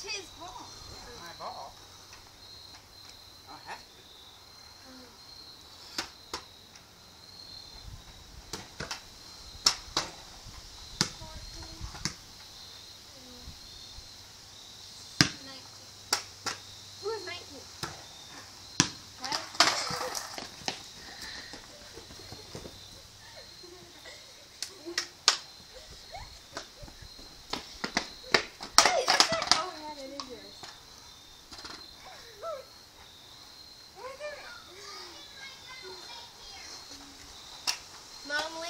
It's his ball. This my ball. calmly.